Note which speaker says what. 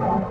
Speaker 1: you